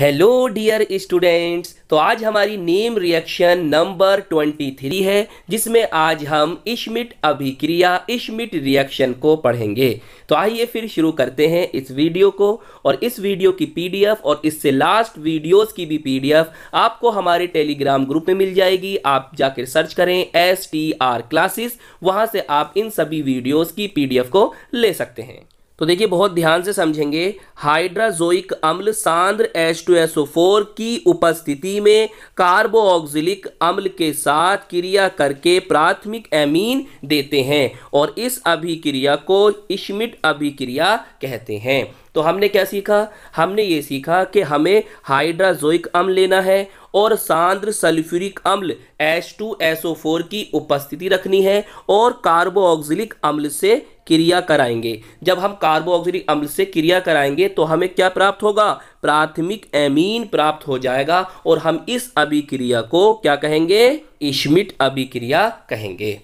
Hello dear students तो आज हमारी नेम रिएक्शन नंबर 23 है, जिसमें आज हम इश्मिट अभिक्रिया इश्मिट रिएक्शन को पढ़ेंगे। तो आइए फिर शुरू करते हैं इस वीडियो को, और इस वीडियो की पीडीएफ और इससे लास्ट वीडियोस की भी पीडीएफ आपको हमारे टेलीग्राम ग्रुप में मिल जाएगी। आप जाकर सर्च करें एस टी आर क्लासेस वहाँ से आप इन सभी वीडियोज़ की पीडीएफ को ले सकते हैं। तो देखिए, बहुत ध्यान से समझेंगे। हाइड्राजोइक अम्ल सांद्र H2SO4 की उपस्थिति में कार्बोऑक्सिलिक अम्ल के साथ क्रिया करके प्राथमिक एमीन देते हैं और इस अभिक्रिया को इश्मिट अभिक्रिया कहते हैं। तो हमने क्या सीखा? हमने ये सीखा कि हमें हाइड्राजोइक अम्ल लेना है और सांद्र सल्फ्यूरिक अम्ल H2SO4 की उपस्थिति रखनी है और कार्बोऑक्सिलिक अम्ल से क्रिया कराएँगे। जब हम कार्बोऑक्सिलिक अम्ल से क्रिया कराएँगे तो हमें क्या प्राप्त होगा? प्राथमिक एमीन प्राप्त हो जाएगा और हम इस अभिक्रिया को क्या कहेंगे? इश्मिट अभिक्रिया कहेंगे।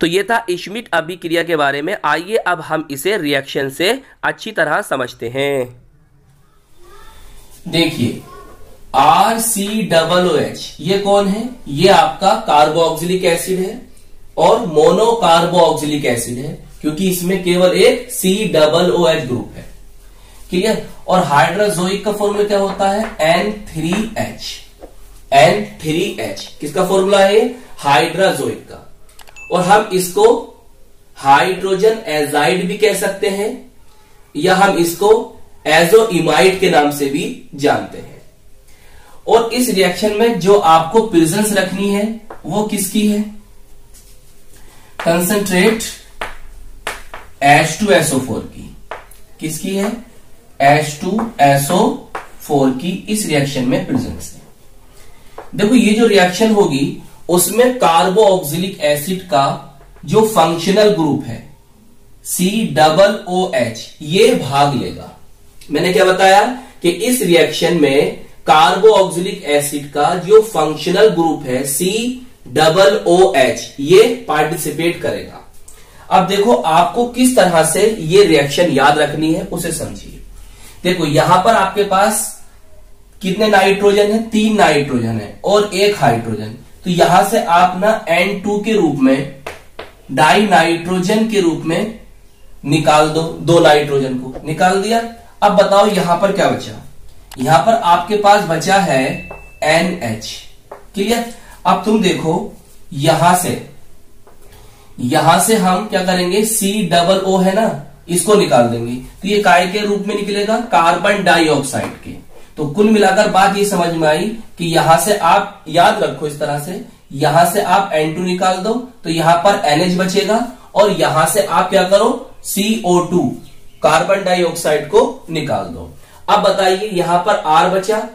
तो ये था इश्मिट अभिक्रिया के बारे में। आइए अब हम इसे रिएक्शन से अच्छी तरह समझते हैं। देखिए R C double O H ये कौन है? ये आपका कार्बोक्सिलिक एसिड है और मोनोकार्बोक्सिलिक एसिड है। क्योंकि इसमें केवल एक C double O H group है। क्लियर और हाइड्रोजोइक का फॉर्मूला क्या होता है? N three H N three H किसका फॉर्मूला है हाइड्रोजोइक का। और हम इसको हाइड्रोजन एजाइड भी कह सकते हैं, या हम इसको एजो इमाइड के नाम से भी जानते हैं। और इस रिएक्शन में जो आपको प्रेजेंस रखनी है, वो किसकी है? कंसंट्रेट H2SO4 की। किसकी है? H2SO4 की इस रिएक्शन में प्रेजेंस है। देखो, ये जो रिएक्शन होगी, उसमें कार्बो ऑक्सिलिक एसिड का जो फंक्शनल ग्रुप है सी डबल ओ एच ये भाग लेगा। मैंने क्या बताया कि इस रिएक्शन में कार्बो ऑक्सिलिक एसिड का जो फंक्शनल ग्रुप है सी डबल ओ एच ये पार्टिसिपेट करेगा। अब देखो आपको किस तरह से ये रिएक्शन याद रखनी है, उसे समझिए। देखो, यहाँ पर आपके पास कितने नाइट्रोजन है? तीन नाइट्रोजन है और एक हाइड्रोजन तो यहाँ से आप ना N2 के रूप में डाई नाइट्रोजन के रूप में निकाल दो दो नाइट्रोजन को। निकाल दिया। अब बताओ यहाँ पर क्या बचा? यहाँ पर आपके पास बचा है NH क्लियर? अब तुम देखो, यहाँ से यहाँ से हम क्या करेंगे? सी डबल ओ है ना? इसको निकाल देंगे। तो ये काय के रूप में निकलेगा कार्बन डाइऑक्साइड के। तो कुल मिलाकर बात ये समझ में आई कि यहाँ से आप याद रखो इस तरह से, यहाँ से आप N2 निकाल दो तो यहाँ पर NH बचेगा और यहाँ से आप क्या करो? CO2 कार्बन डाइऑक्साइड को निकाल दो। अब बताइए यहाँ पर R बचा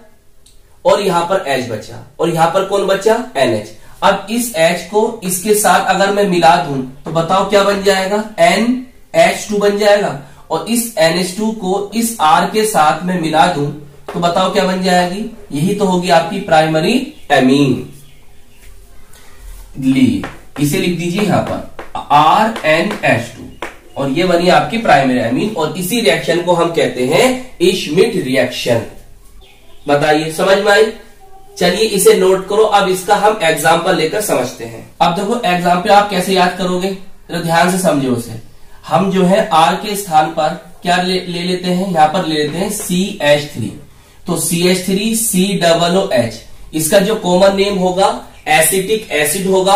और यहाँ पर H बचा और यहाँ पर कौन बचा? NH अब इस H को इसके साथ अगर मैं मिला दूँ तो बताओ क्या बन जाएगा? एन एच टू बन जाएगा। और इस NH2 को इस R के साथ में मिला दूँ तो बताओ क्या बन जाएगी? यही तो होगी आपकी प्राइमरी एमीन ली। इसे लिख दीजिए यहाँ पर। आर एन एच टू और ये बनी आपकी प्राइमरी एमीन और इसी रिएक्शन को हम कहते हैं इश्मिट रिएक्शन बताइए, समझ में आई? चलिए इसे नोट करो अब इसका हम एग्ज़ाम्पल लेकर समझते हैं। अब देखो एग्ज़ाम्पल आप कैसे याद करोगे? तो ध्यान से समझो उसे हम जो है आर के स्थान पर क्या ले, ले लेते हैं? यहाँ पर ले लेते हैं सी एच थ्री तो C H three C double O H इसका जो कॉमन नेम होगा एसिटिक एसिड होगा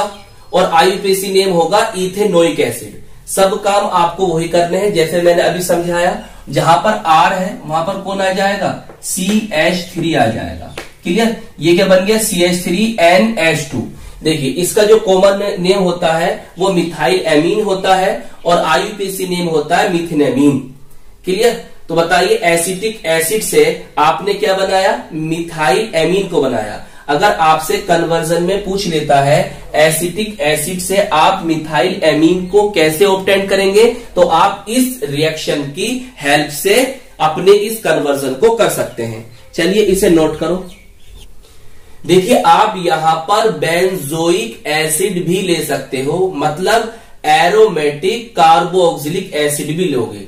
और आयुपेसी नेम होगा इथेनोइक एसिड सब काम आपको वही करने हैं जैसे मैंने अभी समझाया। जहाँ पर आर है वहाँ पर कौन आ जाएगा? सी एच थ्री आ जाएगा। क्लियर? ये क्या बन गया? C H three N H two देखिए, इसका जो कॉमन नेम होता है, वो मिथाइल एमीन होता है और आयुपीसी नेम होता है मिथिनेमीन क्लियर? तो बताइए एसिटिक एसिड से आपने क्या बनाया? मिथाइल एमीन को बनाया। अगर आपसे कन्वर्जन में पूछ लेता है एसिटिक एसिड से आप मिथाइल एमीन को कैसे ऑप्टेंड करेंगे तो आप इस रिएक्शन की हेल्प से अपने इस कन्वर्जन को कर सकते हैं। चलिए इसे नोट करो। देखिए, आप यहाँ पर बेंजोइक एसिड भी ले सकते हो मतलब एरोमेटिक कार्बोक्सिलिक एसिड भी लोगे।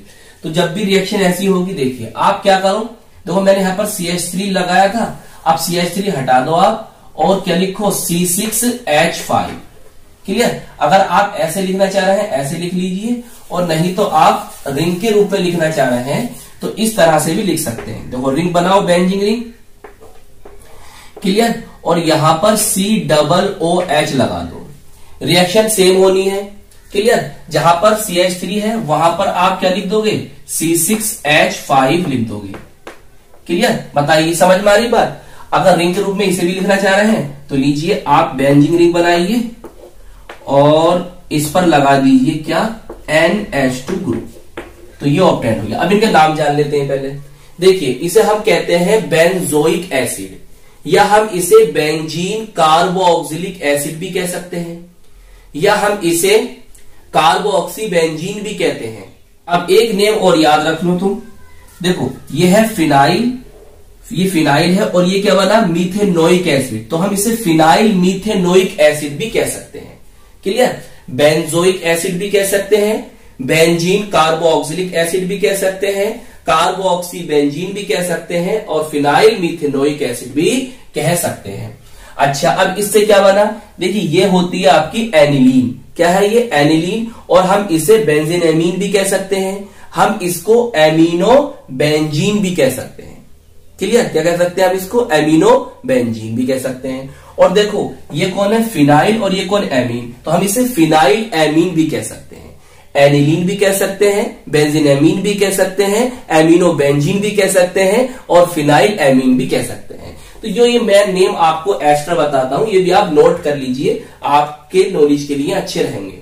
तो जब भी रिएक्शन ऐसी होगी, देखिए, आप क्या करो? देखो, मैंने यहाँ पर सी एच थ्री लगाया था, अब सी एच थ्री हटा दो आप, और क्या लिखो? C six H five clear अगर आप ऐसे लिखना चाह रहे हैं, ऐसे लिख लीजिए, और नहीं तो आप रिंग के रूप में लिखना चाह रहे हैं तो इस तरह से भी लिख सकते हैं। देखो रिंग बनाओ बेंजिंग रिंग क्लियर? और यहाँ पर सी डबल ओ एच लगा दो। रिएक्शन सेम होनी है। क्लियर जहाँ पर सी एच थ्री है, वहाँ पर आप क्या लिख दोगे? सी सिक्स एच फाइव लिख दोगे। क्लियर बताइए समझ में आ रही बात? अगर रिंग के रूप में इसे भी लिखना चाह रहे हैं तो लीजिए आप बेंजिंग रिंग बनाइए और इस पर लगा दीजिए क्या? एन एच टू ग्रुप तो ये ऑप्टेन हो गया। अब इनके नाम जान लेते हैं पहले। देखिए, इसे हम कहते हैं बेंजोइक एसिड या हम इसे बेंजीन कार्बोक्सिलिक एसिड भी कह सकते हैं, या हम इसे कार्बोक्सी बेंजीन भी कहते हैं। अब एक नेम और याद रख लो तुम। देखो ये है फिनाइल, ये फिनाइल है और ये क्या बना? Methanoic acid. तो हम इसे फिनाइल मीथेनोइक एसिड भी कह सकते हैं। क्लियर? बेंजोइक एसिड भी कह सकते हैं, बेंजीन कार्बोक्सिलिक एसिड भी कह सकते हैं कार्बोक्सी बेंजीन भी कह सकते हैं और फिनाइल मीथेनोइक एसिड भी कह सकते हैं। अच्छा अब इससे क्या बना? देखिए, ये होती है आपकी एनिलीन। क्या है ये? एनिलीन। और हम इसे बेंजीन एमीन भी कह सकते हैं। हम इसको एमिनो बेंजीन भी कह सकते हैं। क्लियर? क्या कह सकते हैं हम इसको? एमिनो बेंजीन भी कह सकते हैं। और देखो, ये कौन है? फिनाइल और ये कौन एमीन? तो हम इसे फिनाइल एमीन भी कह सकते हैं। एनिलीन भी कह सकते हैं बेंजीन एमीन भी कह सकते हैं एमिनो बेंजीन भी कह सकते हैं और फिनाइल एमीन भी कह सकते हैं। तो जो ये मैं नेम आपको एक्स्ट्रा बताता हूँ, ये भी आप नोट कर लीजिए, आपके नॉलेज के लिए अच्छे रहेंगे।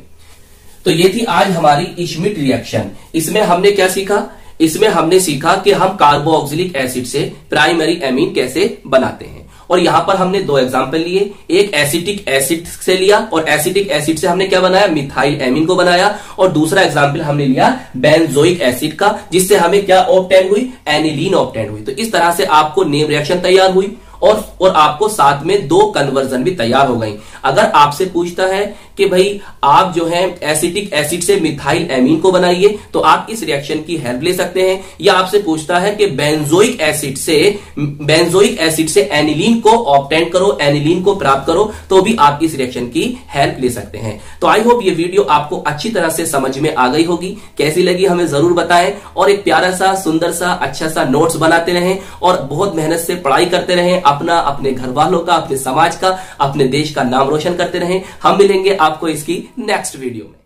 तो ये थी आज हमारी इश्मिट रिएक्शन इसमें हमने क्या सीखा? इसमें हमने सीखा कि हम कार्बोक्सिलिक एसिड से प्राइमरी एमीन कैसे बनाते हैं। और यहाँ पर हमने दो एग्ज़ाम्पल लिए। एक एसिटिक एसिड से लिया और एसिटिक एसिड से हमने क्या बनाया? मिथाइल एमिन को बनाया। और दूसरा एग्ज़ाम्पल हमने लिया बेंजोइक एसिड का, जिससे हमें क्या ऑप्टेन हुई? एनिलीन ऑप्टेन हुई। तो इस तरह से आपको नेम रिएक्शन तैयार हुई और और आपको साथ में दो कन्वर्जन भी तैयार हो गई। अगर आपसे पूछता है कि भाई आप जो है, एसिटिक एसिड से मिथाइल एमीन को बनाइए तो आप इस रिएक्शन की हेल्प ले सकते हैं। या आपसे पूछता है कि बेंजोइक एसिड से बेंजोइक एसिड से एनिलीन को ऑप्टेंट करो एनिलीन को प्राप्त करो तो भी आप इस रिएक्शन की हेल्प ले सकते हैं। तो आई होप ये वीडियो आपको अच्छी तरह से समझ में आ गई होगी, कैसी लगी हमें ज़रूर बताएँ, और एक प्यारा सा, सुंदर सा अच्छा सा नोट्स बनाते रहें, और बहुत मेहनत से पढ़ाई करते रहें, अपना, अपने घर वालों का, अपने समाज का, अपने देश का नाम रोशन करते रहें। हम मिलेंगे आपको इसकी नेक्स्ट वीडियो में।